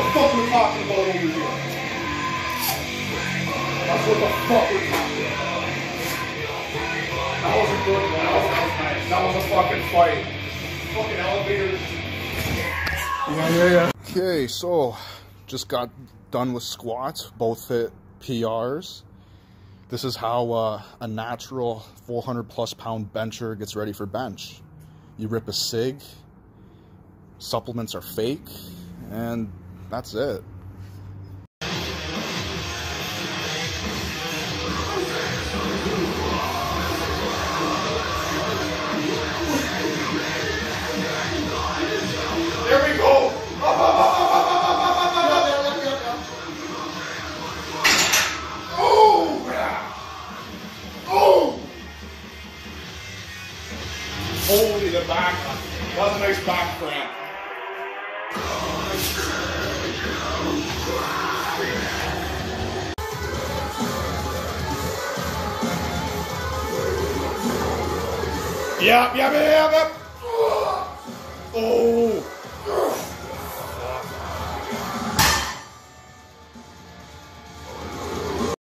fuck we're talking about over here. That's what the fuck we're talking about. That was a good one. That was, that was nice. That was a fucking fight. Fucking elevators. Yeah, yeah, yeah. Okay, so just got done with squats. Both hit PRs. This is how uh, a natural 400 plus pound bencher gets ready for bench. You rip a SIG, supplements are fake, and that's it. There we go. Up, up, up, Holy the back, that's a nice back cramp. Yep, yep, yep, yep. Oh.